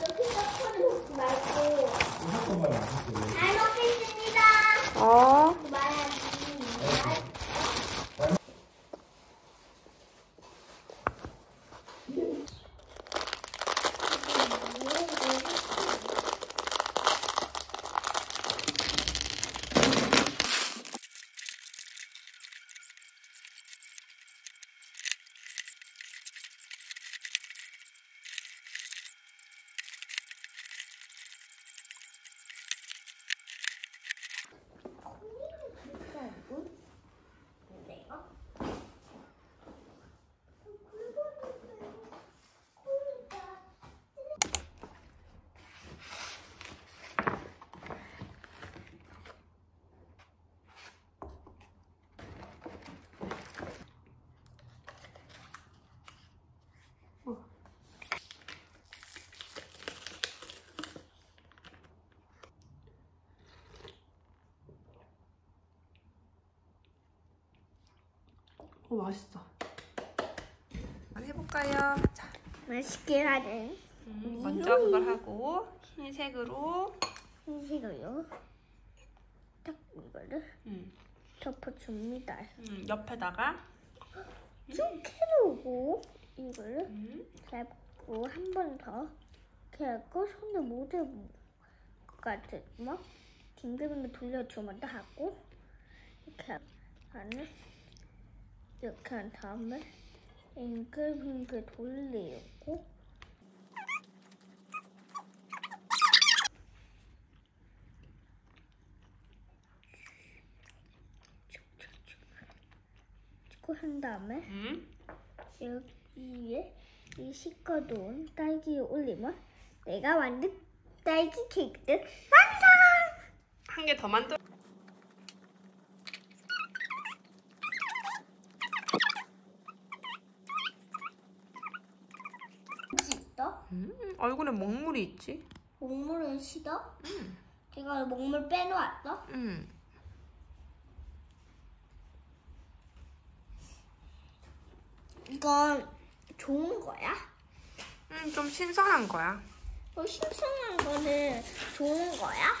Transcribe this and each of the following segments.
여기서 소리 먹지 말고. 잠깐만 안 할게. 잘 먹겠습니다. 어. 말하지. 어 맛있어. 해볼까요? 자, 맛있게 하는 음, 먼저 그걸 하고 흰색으로 음식을요. 딱 이거를 음, 덮어줍니다. 음, 옆에다가 쭉 해놓고 이거를 음, 잡고 한 번더못 잡을 것 같은 뭐 빙글빙글 돌려주면 더 하고 이렇게 하는 이렇게 한 다음에 빙글빙글 돌리고 축축축 한 다음에 음. 여기에 이 식어둔 딸기 올리면 내가 만든 딸기 케이크들 완성! 한 개 더 만들. 있어? 음, 얼굴에 먹물이 있지? 먹물은 싫어? 음, 제가 먹물 빼놓았어? 음. 이건 좋은 거야? 음, 좀 신선한 거야. 어, 신선한 거는 좋은 거야?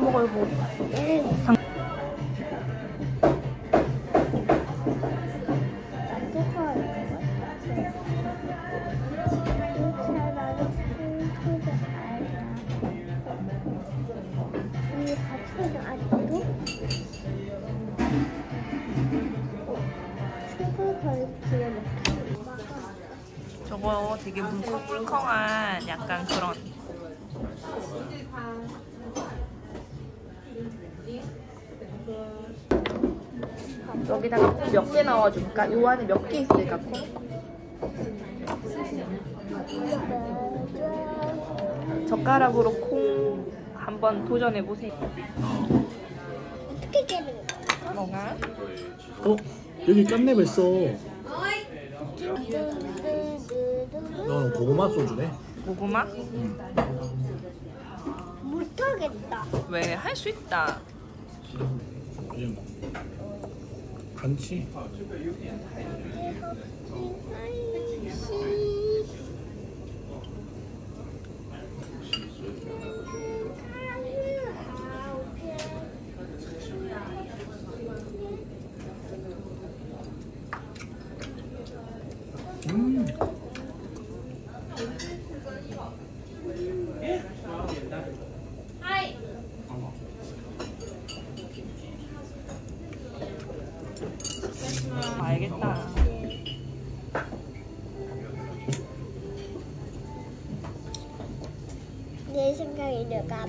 맥주만 먹어요, 뭐. 저거 되게 물컹물컹한 약간 그런. 여기다가 콩 몇 개 넣어줄까? 요 안에 몇 개 있을까, 콩? 젓가락으로 콩 한번 도전해보세요. 어떻게 깨는 거야? 뭐가? 어? 여기 깐내고 있어. 너는 고구마 소주네. 고구마? 못하겠다. 왜? 할 수 있다. 그냥 간치. được ăn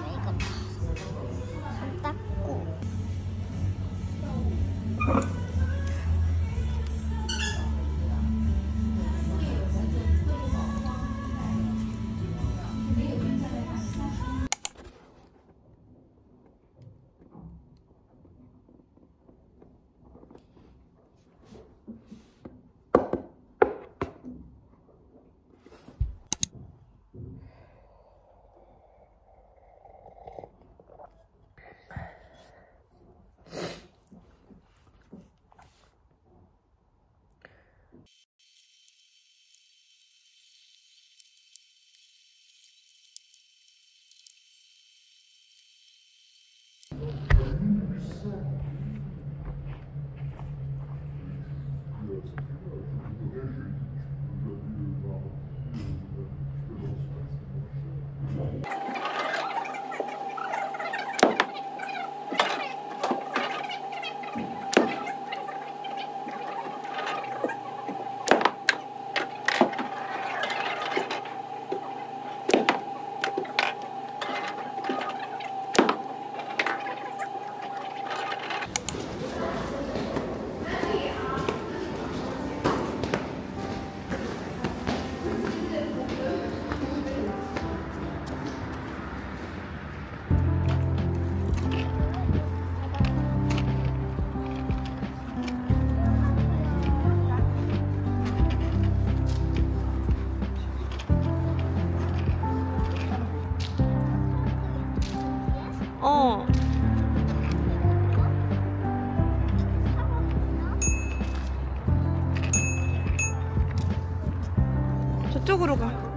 이쪽으로 가.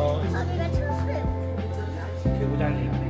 어. 개구장이 아,